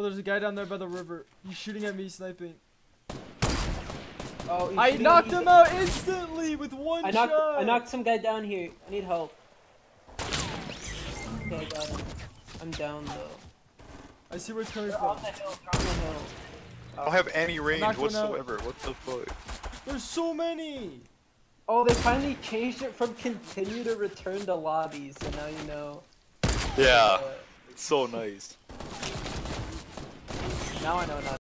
Oh, there's a guy down there by the river. He's shooting at me, sniping. Oh, he's I shooting knocked me. him out instantly with one I knocked, shot. I knocked some guy down here. I need help. Okay, I got him. I'm down though. I see where it's coming They're from. on the hill. On the hill. I don't have any range knocked one out. whatsoever. What the fuck? There's so many. Oh, they finally changed it from continue to return to lobby, so now you know. Yeah, Uh, it's so nice. Now I know not